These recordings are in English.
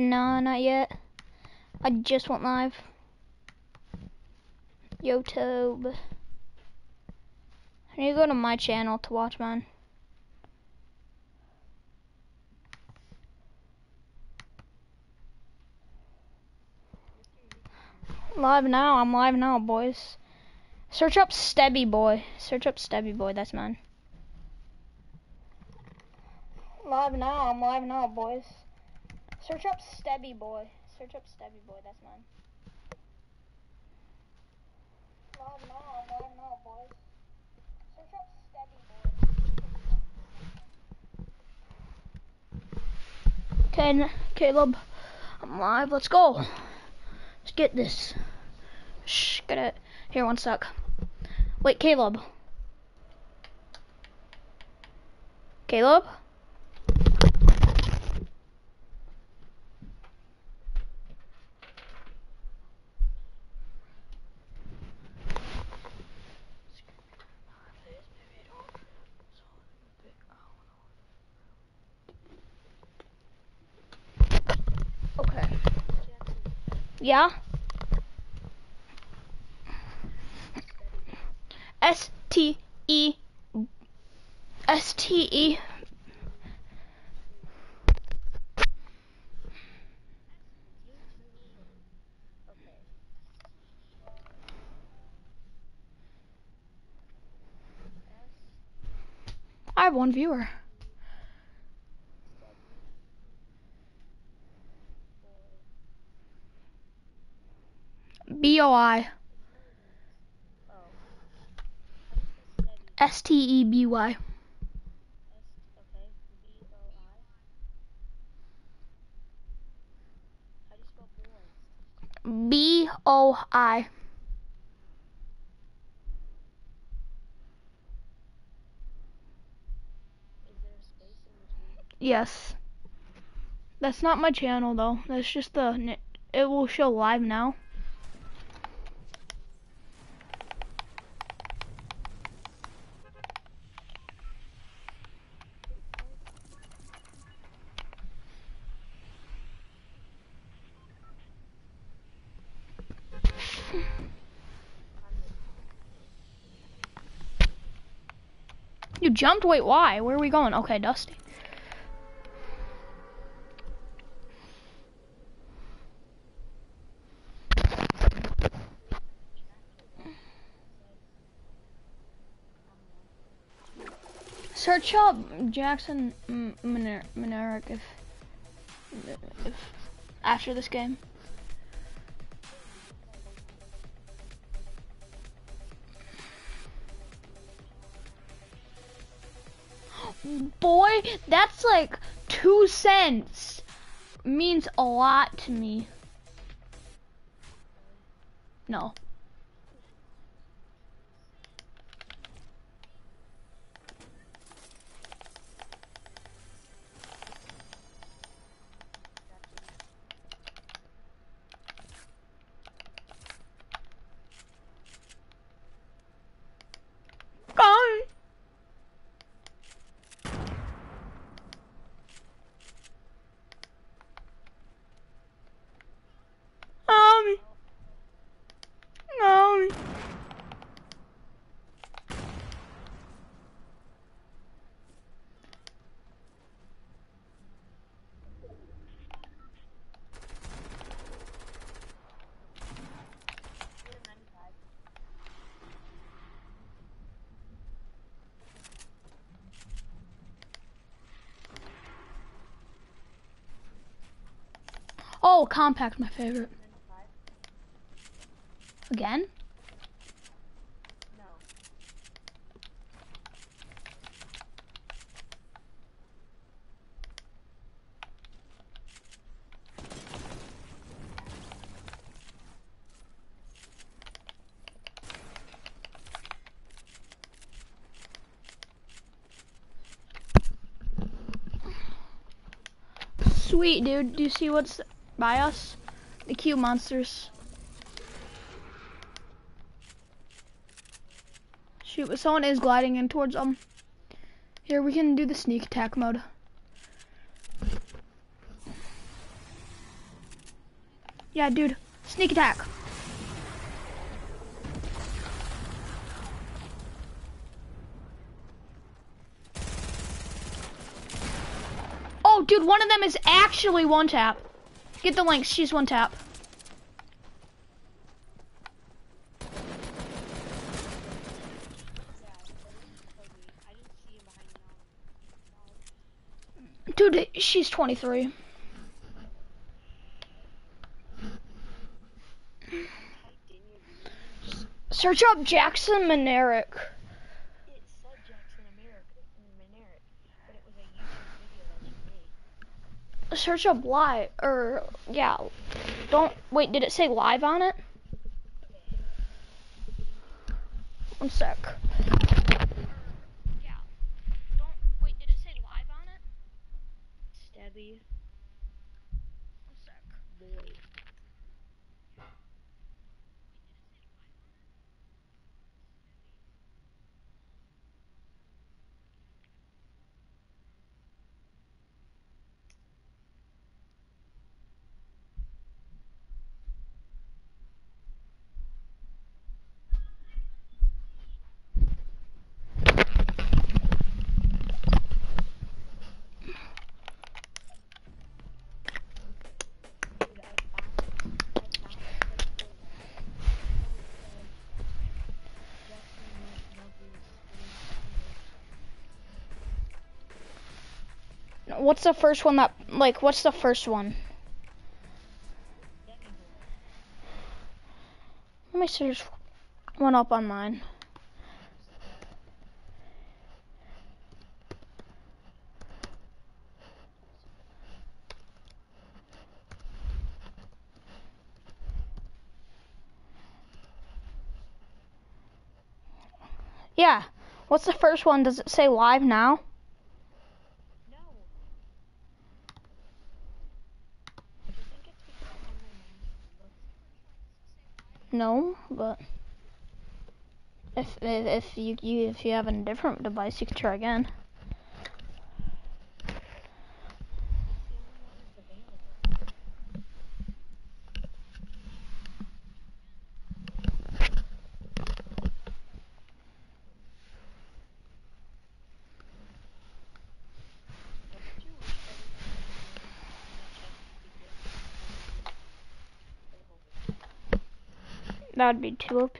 No, not yet. I just went live. YouTube. I need to go to my channel to watch mine. Live now. I'm live now, boys. Search up Steby Boi. Search up Steby Boi. That's mine. Live now. I'm live now, boys. Search up Steby Boi. Search up Steby Boi. That's mine. Live now. I'm live boys. Search up Steby Boi. Okay, Caleb. I'm live. Let's go. Let's get this. Shh, get it. Here, one sec. Wait, Caleb. Caleb? Okay. Yeah? S T E S T E I have one viewer. S T E B Y. B O I. Yes. That's not my channel though. That's just the. It will show live now. Jumped? Wait, why? Where are we going? Okay, Dusty. Search up Jackson M- Minarik if, if after this game. Boy, that's like two cents. Means a lot to me. No. Gone. Um. No. Oh, compact, my favorite. Again? Sweet, dude. Do you see what's by us? The cube monsters. Shoot, but someone is gliding in towards them. Here, we can do the sneak attack mode. Yeah, dude. Sneak attack. Oh, dude, one of them is actually one tap. Get the links. She's one tap. Dude, she's 23. Search up Jackson Minarik. It said Jackson America, Minarik, but it was a YouTube video that you made. Search up live, or, yeah. Don't, wait, did it say live on it? One sec. Yeah. Don't, wait, did it say live on it? Stabby One sec. boy. What's the first one that, like, what's the first one? Let me search one up on mine. Yeah. What's the first one? Does it say live now? No. I think it's because on my mom's looks No, but if if, if you, you if you have a different device, you can try again. That would be too OP.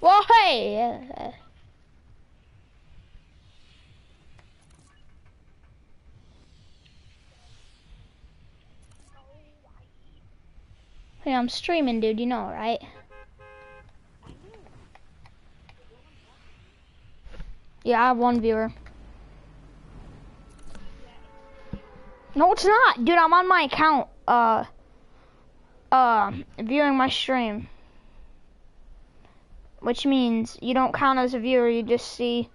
Well, hey. Hey, I'm streaming, dude. You know, right? I know. Yeah, I have one viewer. No, it's not, dude. I'm on my account. Uh, uh, viewing my stream. Which means you don't count as a viewer. You just see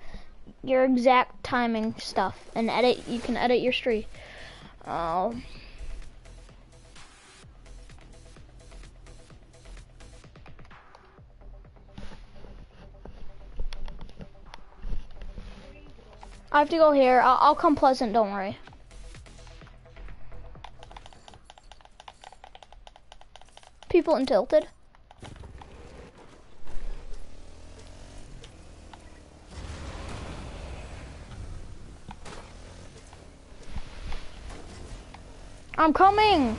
your exact timing stuff and edit. You can edit your stream. Oh. I have to go here. I'll, I'll come pleasant. Don't worry. People in tilted. I'm coming.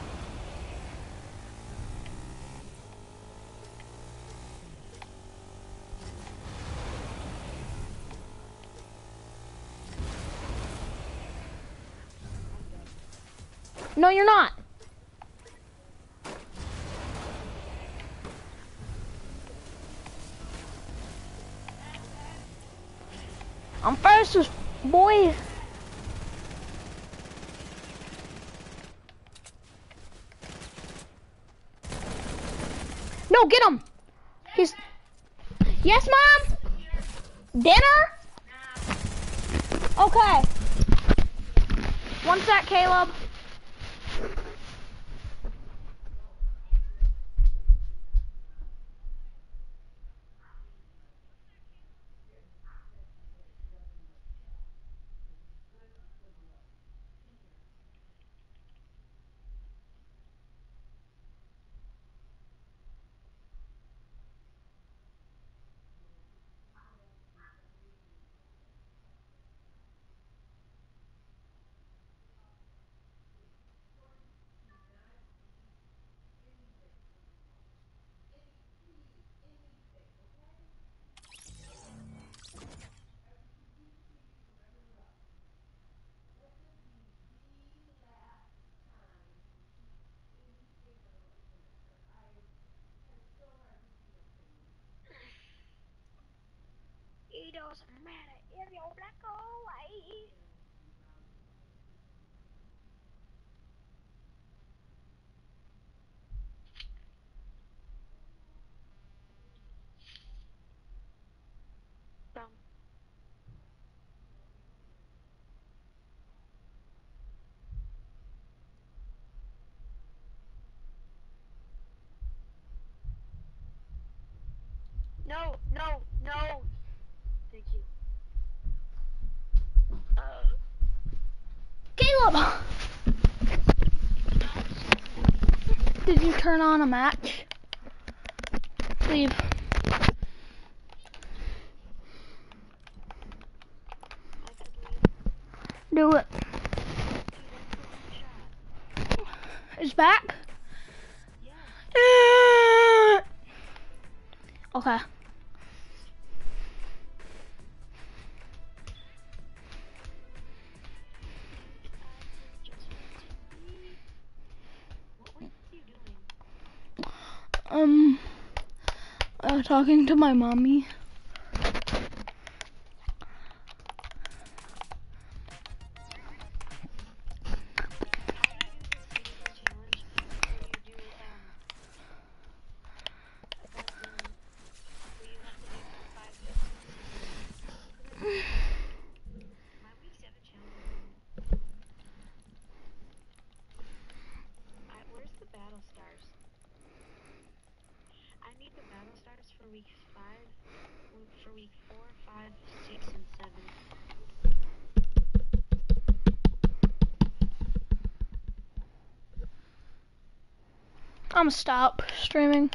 You're not. I'm fastest, boy. No, get him. He's. Yes, mom. Dinner. Okay. One sec, Caleb. Doesn't matter if you're black or white. Dumb. No, no, no. Thank you. Uh, Caleb! Did you turn on a match? Leave. I could leave. Do it. Dude, that's the one shot. It's back? Yeah. Okay. Um, uh, talking to my mommy. Stars for week five, for week four, five, six, and seven. I'm gonna stop streaming.